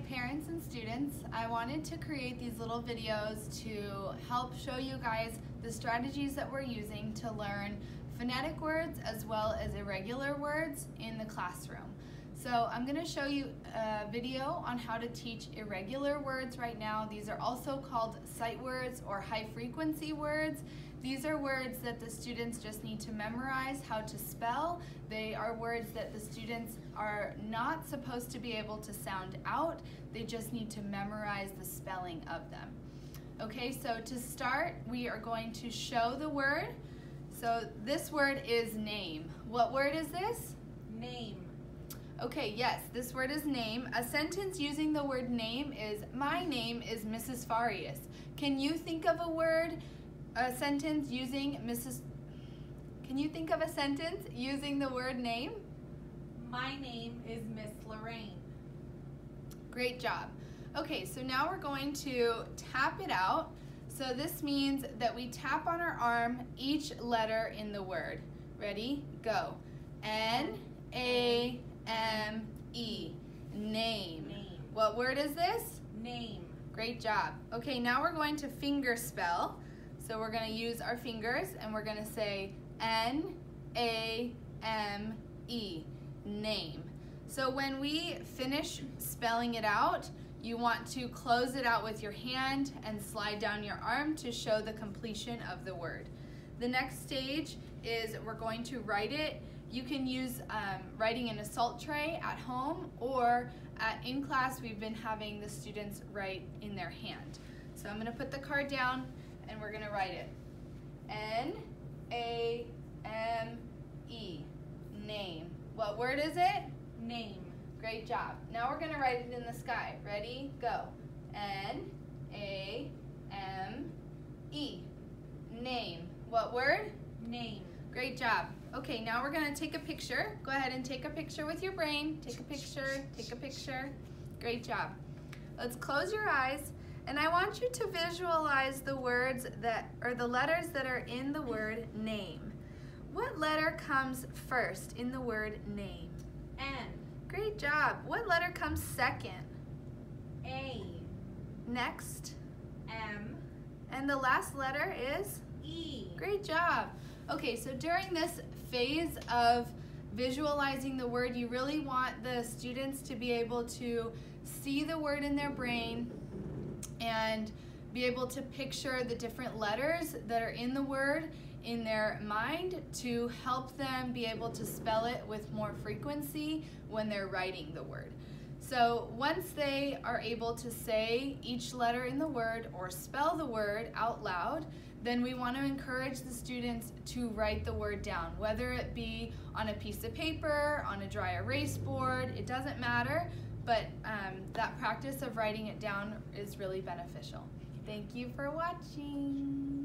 Parents and students. I wanted to create these little videos to help show you guys the strategies that we're using to learn phonetic words as well as irregular words in the classroom. So I'm going to show you a video on how to teach irregular words right now. These are also called sight words or high frequency words. These are words that the students just need to memorize how to spell. They are words that the students are not supposed to be able to sound out. They just need to memorize the spelling of them. Okay, so to start, we are going to show the word. So this word is name. What word is this? Name. Okay, yes, this word is name. A sentence using the word name is, my name is Mrs. Farias. Can you think of a word, a sentence using Mrs. Can you think of a sentence using the word name? My name is Miss Lorraine. Great job. Okay, so now we're going to tap it out. So this means that we tap on our arm each letter in the word. Ready? Go. N, A, M E. Name. Name. What word is this? Name. Great job. Okay, now we're going to finger spell. So we're going to use our fingers and we're going to say N A M E. Name. So when we finish spelling it out, you want to close it out with your hand and slide down your arm to show the completion of the word. The next stage is we're going to write it you can use um, writing in a salt tray at home or at, in class we've been having the students write in their hand. So I'm going to put the card down and we're going to write it. N-A-M-E, name. What word is it? Name. Great job. Now we're going to write it in the sky. Ready? Go. N-A-M-E, name. What word? Name. Great job. Okay, now we're gonna take a picture. Go ahead and take a picture with your brain. Take a picture, take a picture. Great job. Let's close your eyes and I want you to visualize the words that, or the letters that are in the word name. What letter comes first in the word name? N. Great job. What letter comes second? A. Next. M. And the last letter is? E. Great job. Okay, so during this phase of visualizing the word, you really want the students to be able to see the word in their brain and be able to picture the different letters that are in the word in their mind to help them be able to spell it with more frequency when they're writing the word. So once they are able to say each letter in the word or spell the word out loud, then we want to encourage the students to write the word down, whether it be on a piece of paper, on a dry erase board, it doesn't matter, but um, that practice of writing it down is really beneficial. Thank you for watching.